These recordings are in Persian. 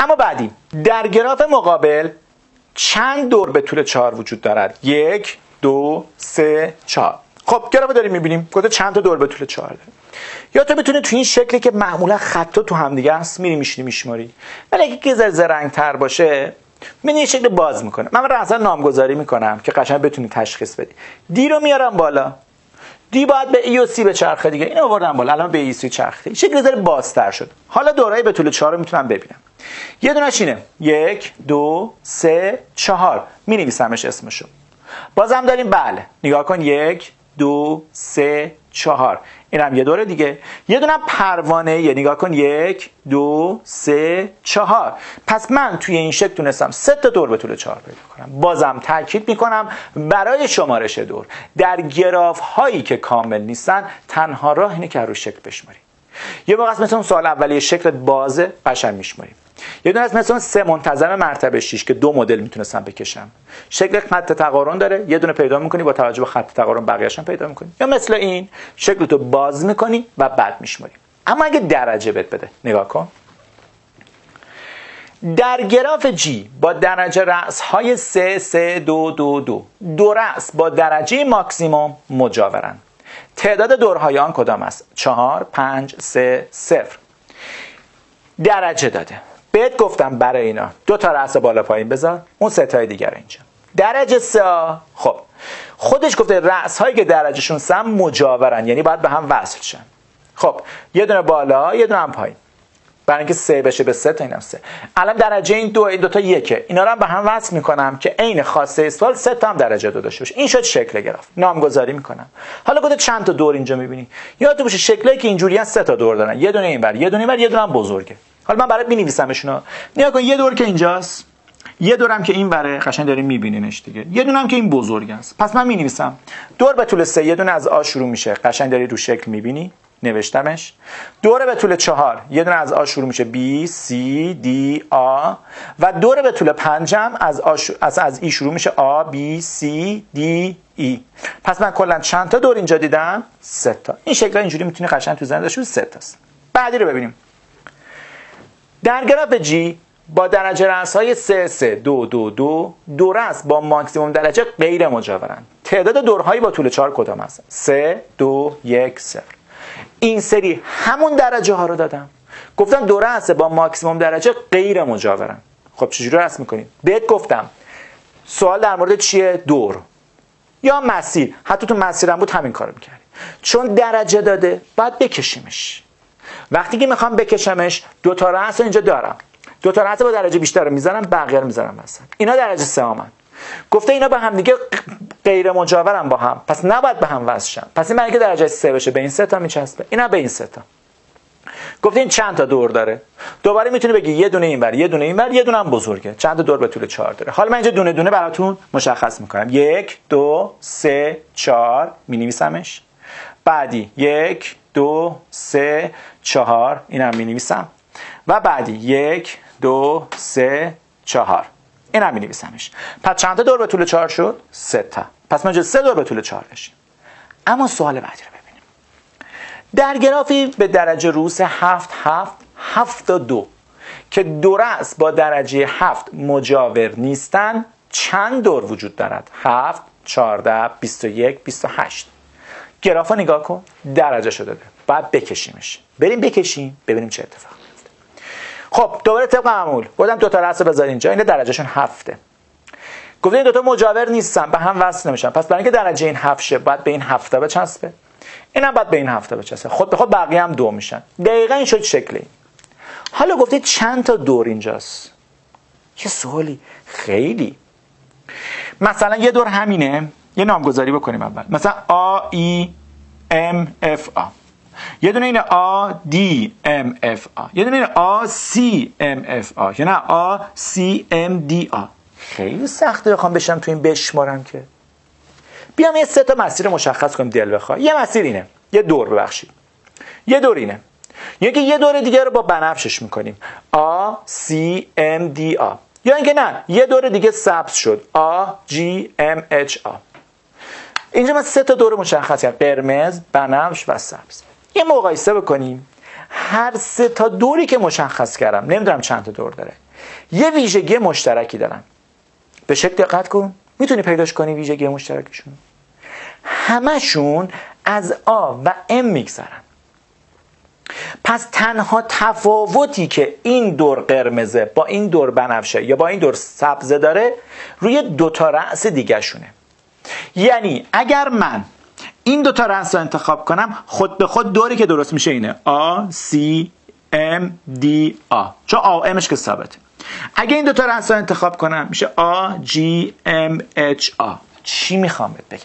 اما بعدی در گراف مقابل چند دور به طول چهار وجود دارد؟ یک دو سه چهار. خب گراف داریم می‌بینیم. گفته چند تا دور به طول چهار داره یا تو بتونی تو این شکلی که معمولا خطا تو همدیگه هست میری میشینی میشماری. ولی اگه یه زرنگ تر باشه من یه شکل باز می‌کنه. من اصلا نامگذاری می‌کنم که قشنگ بتونی تشخیص بدی. دی رو میارم بالا. دی باید به ای و سی به چرخه دیگه. این آوردم بالا. الان به ای سی چرخه شکل ذره بازتر شد. حالا دورایی به طول چهار رو می‌تونم ببینم. یه دونش اینه یک دو سه چهار. می نویسمش اسمشو. بازم داریم بله. نگاه کن. یک دو سه چهار. این هم یه دوره دیگه. یه دونم پروانه. یه نگاه کن. یک دو سه چهار. پس من توی این شکل تونستم سه تا دور به طول چهار پیدا کنم. بازم تاکید می‌کنم برای شمارش دور. در گراف هایی که کامل نیستن تنها راه اینه که رو شکل بشماری. یه موقع مثل اون سال اولیه شکلت بازه قشنگ میشماریم یه دونه از مثلا سه منتظم مرتبه 6 که دو مدل می‌تونستم بکشم. شکل خط تقارن داره. یه دونه پیدا می‌کنی با توجه به خط تقارن بقیه‌اش پیدا می‌کنی. یا مثل این شکل تو باز می‌کنی و بعد میشماری. اما اگه درجه بهت بده نگاه کن. در گراف G با درجه رأس های 3 3 2 2 2 دو رأس با درجه ماکسیموم مجاورند تعداد دورهای آن کدام است؟ 4 5 3 0 درجه داده. بهت گفتم برای اینا. دو تا رأس بالا پایین بذار. اون سه تای دیگر اینجا. درجه سه. خب. خودش گفته رأس هایی که درجهشون سم مجاورن. یعنی باید به هم وصل شن. خب. یه دونه بالا یه دونه هم پایین. برای اینکه سه بشه به سه تا اینم سه. الان درجه این دو این دو تا یکه. اینا رو هم به هم وصل می‌کنم که عین خاصه سوال سه تا هم درجه دو داشته باشه. این شد شکل گراف نامگذاری می‌کنم. حالا گفته چند تا دور اینجا می‌بینی؟ یادت باشه شکلی که اینجوریان سه تا دور دارن. یه دونه اینور یه دونه اینور یه دونه هم بزرگه. حالا من برات مینویسمشون نیا کن یه دور که اینجاست یه دورم که این وره قشنگ داریم میبینینش دیگه. یه دونه هم که این بزرگ است. پس من می‌نویسم. دور به طول سه یه دونه از آ شروع میشه. قشنگ داری رو شکل می‌بینی نوشتمش. دور به طول چهار یه دونه از آ شروع میشه. B C D A و دور به طول پنجم از آ از از ای شروع میشه. A B C D E پس من کلا چند تا دور اینجا دیدم؟ سه تا. این شکل اینجوری می‌تونی قشنگ تو ذهن داشته سه تاست. بعدی رو ببینیم. در گراف جی با درجه رأس های 3 3 2 2 2 دو رأس با ماکسیموم درجه غیر مجاورند تعداد دورهایی با طول 4 کدام است؟ 3 2 1 0 این سری همون درجه ها رو دادم. گفتم دو رأس با ماکسیموم درجه غیر مجاورن. خب چجوری رسم می‌کنید بهت گفتم. سوال در مورد چیه؟ دور. یا مسیر. حتی تو مسیرم بود همین کارو می‌کردی. چون درجه داده باید بکشیمش. وقتی که می‌خوام بکشمش دو تا رأس اینجا دارم. دو تا رأس با درجه بیشتر می‌ذارم بقیه می‌ذارم مثلا اینا درجه سومن گفته اینا به هم دیگه غیر مجاورن با هم. پس نباید به هم وصل شن. پس این که درجه سه بشه به این سه تا میچسبه. اینا به این سه تا. گفته این چند تا دور داره؟ دوباره می‌تونی بگی یه دونه اینور یه دونه اینور یه دونه هم بزرگه. چند تا دور به طول چهار داره؟ حالا من اینجا دونه دونه براتون مشخص می‌کنم. یک دو سه چهار. مینویسمش. بعدی یک دو سه چهار. اینم می نویسم و بعدی یک دو سه چهار. اینم می نویسمش پس چند دور به طول چهار شد؟ سه تا. پس ما سه دور به طول چهار بشیم اما سوال بعدی رو ببینیم. در گرافی به درجه روس هفت هفت هفت دو که دو رأس با درجه هفت مجاور نیستن چند دور وجود دارد؟ هفت چارده بیست و یک بیست و هشت. گراف نگاه کن درجه شده ده. بعد بکشیمش. بریم بکشیم ببینیم چه اتفاق میفته. خب دوباره طبق معمول. گفتم دو تا رأس بذار اینجا. این درجهشون هفته. گفتم این دو تا مجاور نیستن به هم وصل نمیشن. پس برای اینکه درجه این هفت شه به این هفته بچسبه. اینم بعد به این هفته بچسبه. خود به خود بقیه هم دو میشن. دقیقا این شد شکلی. حالا گفتید چند تا دور اینجاست؟ چه سوالی خیلی. مثلا یه دور همینه. یه نامگذاری بکنیم اول. مثلا A E M F A یه دونه اینه A D M F A یه دونه اینه A C M F A یا نه A C M D A خیلی سخته بخوام بشم تو این بشمارم که. بیام یه سه تا مسیر مشخص کنیم دل بخواه یه مسیر اینه. یه دور ببخشید. یه دور اینه. یکی یه دور دیگه رو با بنفشش می‌کنیم. A C M D A یا اینکه نه یه دور دیگه سبز شد. A G M H A اینجا من سه تا دور مشخص کردم. قرمز بنفش و سبز. یه مقایسه بکنیم. هر سه تا دوری که مشخص کردم نمی‌دونم چند تا دور داره. یه ویژگی مشترکی دارن. به شکل دقت کن. می‌تونی پیداش کنی ویژگی مشترکشون. همشون از آ و ام میگذرن. پس تنها تفاوتی که این دور قرمزه با این دور بنفشه یا با این دور سبزه داره روی دوتا رأس دیگه شونه یعنی اگر من این دوتا رأس رو انتخاب کنم خود به خود دوری که درست میشه اینه. آ سی ام دی آ. چون آ امش که ثابته. اگه این دوتا رأس رو انتخاب کنم میشه آ جی ام اچ آ. چی می‌خوام بگم؟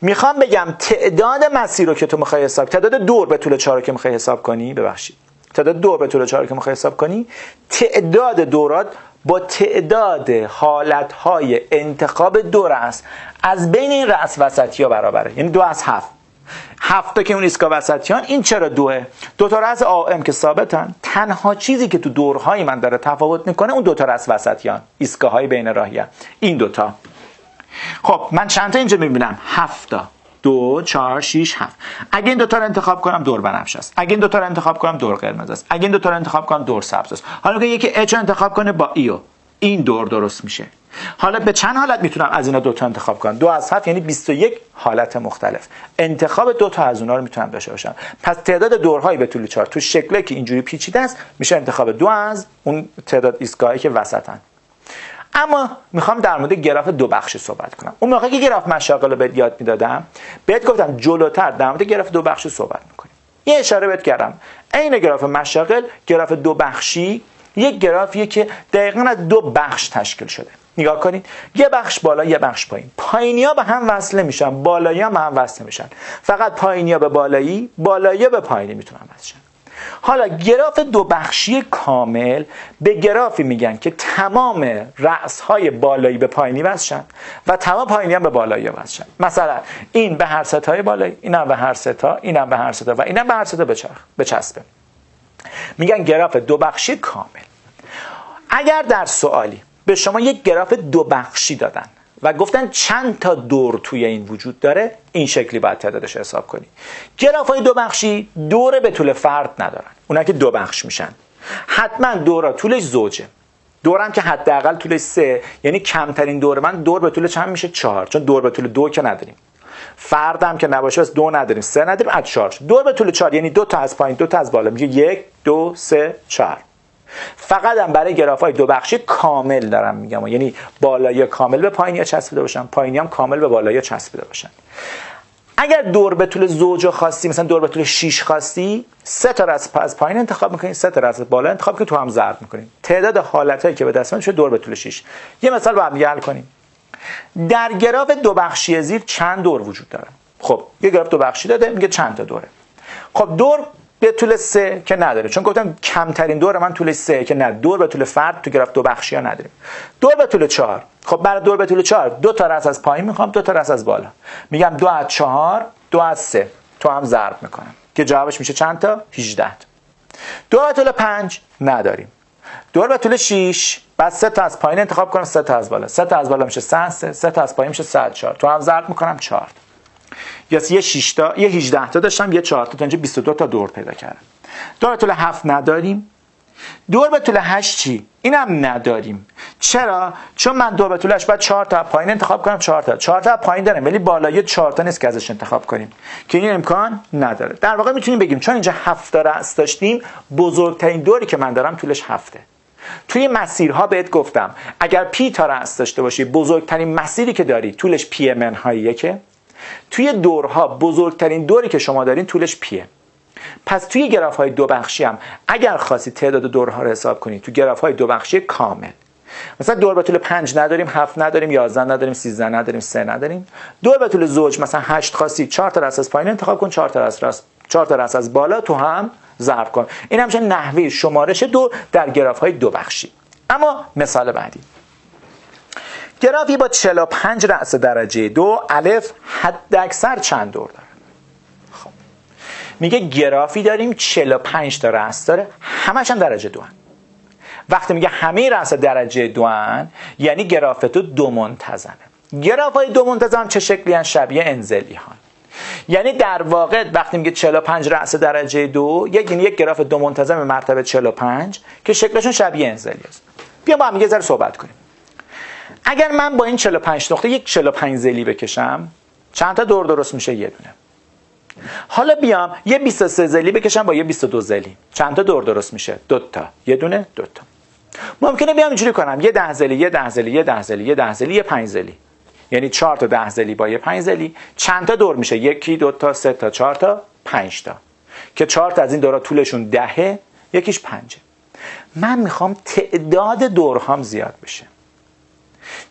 می‌خوام بگم تعداد مسیر رو که تو می‌خوای حساب تعداد دور به طول چهار که می‌خوای حساب کنی ببخشید. تعداد دور به طول چهار که می‌خوای حساب کنی تعداد دورات با تعداد حالتهای انتخاب دور است از بین این رأس وسطی ها برابره. یعنی دو از هفت. هفته که اون ایستگاه وسطیان این چرا دوه؟ دو تا رأس آم که ثابتن تنها چیزی که تو دورهای من داره تفاوت می‌کنه اون دو تا رأس وسطیان. ایستگاه بین راهیه این دوتا خب من چند تا اینجا می‌بینم؟ هفتا. دو چهار شیش هفت. اگه این دوتا رو انتخاب کنم دور بنفش است. اگه این دوتا رو انتخاب کنم دور قرمز است. اگه این دوتا رو انتخاب کنم دور سبز است. حالا که یکی اچ انتخاب کنه با ایو این دور درست میشه. حالا به چند حالت می‌تونم از اینا دوتا انتخاب کنم؟ دو از هفت یعنی 21 حالت مختلف. انتخاب دو تا از اونها رو می‌تونم داشته باشم. پس تعداد دورهایی به طول چهار. تو شکلی که اینجوری پیچیده است میشه انتخاب دو از اون تعداد ایستگاهی که وسطن. اما می‌خوام در مورد گراف دو بخشی صحبت کنم. اون موقعی که گراف مشاغل رو بهت یاد می‌دادم بهت گفتم جلوتر در مورد گراف دو بخشی صحبت می‌کنیم. یه اشاره بهت کردم. عین گراف مشاغل گراف دو بخشی یک گرافیه که دقیقا از دو بخش تشکیل شده. نگاه کنید. یه بخش بالا یه بخش پایین. پایینی ها به هم وصله میشن بالایی ها به هم وصله میشن. فقط پایینی ها به بالایی بالایی به پایینی می‌تونن وصل حالا گراف دو بخشی کامل به گرافی میگن که تمام رأس های بالایی به پایینی وصلشن و تمام پایینی هم به بالایی وصلشن مثلا این به هر ستای بالایی اینم به هر ستا اینم به هر ستا و اینم به هر ستا بچسبه میگن گراف دو بخشی کامل. اگر در سوالی به شما یک گراف دو بخشی دادن و گفتن چند تا دور توی این وجود داره این شکلی باید تعدادش حساب کنی. گراف های دو بخشی دور به طول فرد ندارن. اونا که دو بخش میشن. حتما دورا طولش زوجه. دورم که حداقل طولش سه یعنی کمترین دور من دور به طول چند میشه؟ چهار. چون دور به طول دو که نداریم. فردم که نباشه بس دو نداریم سه نداریم از چهار. دور به طول چهار یعنی دو تا از پایین دو تا از بالا میگه یک دو سه چهار. فقط هم برای گراف های دو بخشی کامل دارم میگم. یعنی بالایی کامل به پایینی چسبیده باشن پایینی هم کامل به بالایی چسبیده باشن. اگر دور به طول زوج خواستی مثلا دور به طول 6 خواستی سه تا از از پایین انتخاب می‌کنی سه تا از بالا انتخاب که تو هم ضرب می‌کنیم تعداد حالتایی که به دست میاد دور به طول 6 یه مثال با هم حل کنیم. در گراف دو بخشی زیر چند دور وجود داره؟ خب یه گراف دو بخشی داده میگه چند تا دوره. خب دور به طول سه که نداره. چون گفتم کمترین دور من طول سه که نه. دور به طول فرد تو گراف دو بخشی ها نداریم. دور به طول چهار. خب برای دور به طول چهار دو تا رس از پایین می‌خوام دو تا رس از بالا. میگم دو از چهار دو از سه. تو هم ضرب می‌کنم. که جوابش میشه چند تا؟ 18 تا. دور به طول پنج نداریم. دور به طول 6 بعد سه تا از پایین انتخاب کنم سه تا از بالا. سه تا از بالا میشه 100 سه, سه تا از پایین میشه 104 تو هم ضرب می‌کنم 4 یا یه 6 تا یه 18 تا داشتم یه 4 تا تا اینجا 22 تا دور پیدا کردم. دور طول 7 نداریم. دور به طول 8 چی؟ اینم نداریم. چرا؟ چون من دور به طولش باید 4 تا پایین انتخاب کنم 4 تا. 4 تا پایین دارم ولی بالای 4 تا نیست که ازش انتخاب کنیم. که این امکان نداره. در واقع می‌تونیم بگیم چون اینجا 7 تا رأس داشتیم بزرگترین دوری که من دارم طولش 7 توی مسیرها بهت گفتم اگر پی تا رأس داشته باشی بزرگترین مسیری که داری طولش پی من هاییه که توی دورها بزرگترین دوری که شما دارین طولش پیه پس توی گراف های دو بخشی هم اگر خواستی تعداد دورها رو حساب کنی تو گراف های دو بخشی کامل. مثلا دور به طول 5 نداریم 7 نداریم 11 نداریم 13 نداریم 3 نداریم. دور به طول زوج مثلا 8 خواستی 4 تا راست از پایین انتخاب کن 4 تا راست 4 تا راست از بالا تو هم ضرب کن. این هم نحوه شمارش دور در گراف های دو بخشی. اما مثال بعدی. گرافی با 45 رأس درجه. دو الف حد اکثر چند دور داره؟ خب. میگه گرافی داریم 45 تا رأس داره. همش هم درجه دو هن. وقتی میگه همه رأس درجه دو هن یعنی گراف تو دو منتظمه. گراف های دو منتظم چه شکلی هن؟ شبیه انزلی هن. یعنی در واقع وقتی میگه 45 رأس درجه دو یک یعنی یک گراف دو منتظم مرتبه 45 که شکلشون شبیه انزلی است بیا با هم یه ذره صحبت کنیم. اگر من با این 45 نقطه یک 45 زلی بکشم چند تا دور درست میشه؟ یه دونه. حالا بیام یه 23 زلی بکشم با یه 22 زلی. چند تا دور درست میشه؟ دو تا. یه دونه دو تا. ممکنه بیام اینجوری کنم. یه 10 زلی یه 10 زلی یه 10 زلی یه 10 زلی یه 5 زلی. یعنی 4 تا 10 زلی با یه 5 زلی. چند تا دور میشه؟ یکی دو تا سه تا چهار تا 5 تا. که 4 تا از این دورا طولشون دهه یکیش پنجه. من می‌خوام تعداد دورهام زیاد بشه.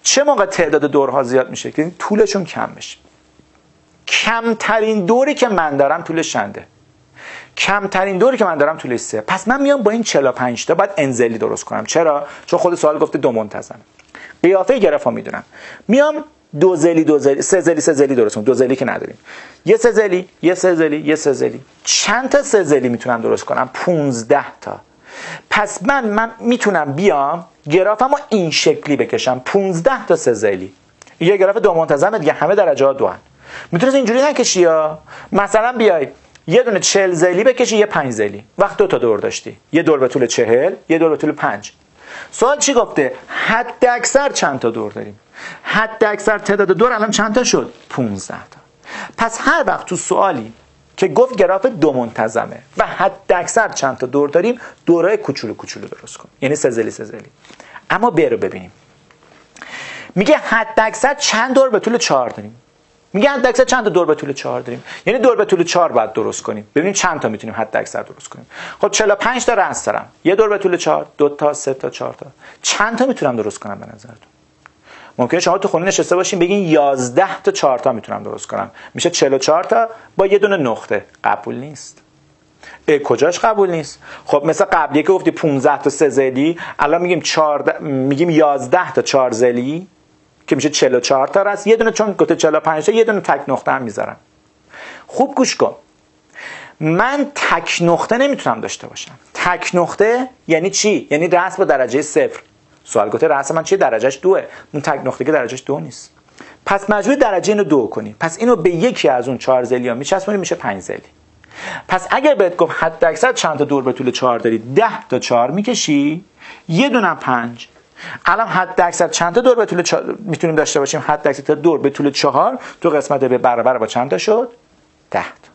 چه موقع تعداد دورها زیاد میشه؟ که طولشون کم بشه کمترین دوری که من دارم طولش چنده کمترین دوری که من دارم طولش سه. پس من میام با این 45 تا باید انزلی درست کنم. چرا؟ چون خود سوال گفته دو منتظم قیافه گرفا می‌دونم. میام دو زلی دو زلی سه زلی سه زلی درست کنم. دو زلی که نداریم. یه سه زلی یه سه زلی یه سه زلی. چند تا سه زلی می‌تونم درست کنم؟ 15 تا. پس من من می‌تونم بیام گرافمو این شکلی بکشم. 15 تا سه زلی یه گراف دو منتظمه دیگه همه درجه ها دوان می‌تونید اینجوری نکشی یا؟ مثلا بیای یه دونه 40 زلی بکشی یه 5 زلی وقت دو تا دور داشتی. یه دور به طول 40 یه دور به طول 5 سوال چی گفته؟ حد اکثر چند تا دور داریم؟ حد اکثر تعداد دور الان چند تا شد؟ 15 تا. پس هر وقت تو سوالی که گفت گراف دو منتظمه و حد اکثر چند تا دور داریم دورای کوچولو کوچولو درست کن یعنی سزلی سزلی اما ب رو ببینیم. میگه حد اکثر چند دور به طول چهار داریم؟ میگه حد اکثر چند تا دور به طول چهار داریم؟ یعنی دور به طول چهار باید درست کنیم. ببینیم چند تا می‌تونیم حد اکثر درست کنیم. خب 45 تا رأس دارم. یه دور به طول چهار دو تا سه تا چهار تا. چند تا می‌تونم درست کنم به نظرتون؟ ممکنه شما تو خونه نشسته باشین بگین 11 تا 4 تا می‌تونم درست کنم. میشه 44 تا با یه دونه نقطه. قبول نیست. کجاش قبول نیست؟ خب مثل قبلی که گفتی 15 تا 3 زلی الان میگیم 14 میگیم 11 تا 4 زلی که میشه 44 تا راست یه دونه چون گفته 45 تا یه دونه تک نقطه هم می‌ذارم. خوب گوش کن. من تک نقطه نمی‌تونم داشته باشم. تک نقطه یعنی چی؟ یعنی رأس با درجه صفر. سوال گفته رأس من چیه درجهش دوه؟ اون تک نقطه که درجهش دو نیست. پس مجبور درجه اینو دو کنی پس اینو به یکی از اون چهار زلی میچسبونی میشه پنج زلی. پس اگر بهت گفت حد اکثر چند تا دور به طول چهار داری؟ ده تا چهار می‌کشی یه دونه پنج. الان حد اکثر چند تا دور به طول چهار می‌تونیم داشته باشیم؟ حد اکثر تا دور به طول چهار تو قسمت به برابر با چند تا شد؟ ده تا.